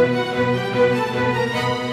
Música